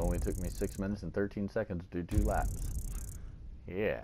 only took me 6 minutes and 13 seconds to do two laps. Yeah.